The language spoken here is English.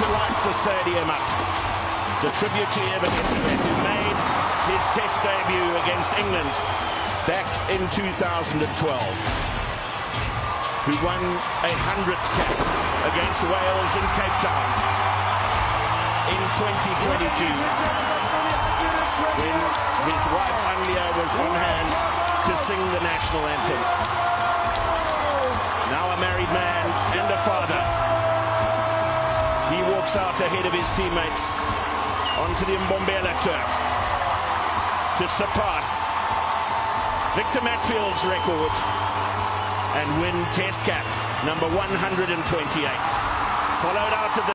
the stadium up. The tribute to Eben Etzebeth, who made his test debut against England back in 2012. Who won a hundredth cap against Wales in Cape Town in 2022 when his wife Anlia was on hand to sing the national anthem. Now a married man and a father. Walks out ahead of his teammates onto the Mbombela turf to surpass Victor Matfield's record and win Test cap number 128. Followed out of the